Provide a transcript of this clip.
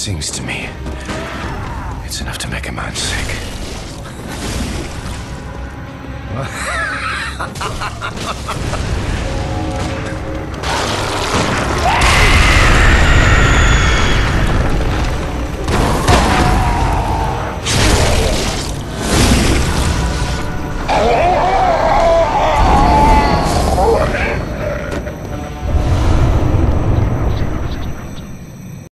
sings to me, it's enough to make a man sick.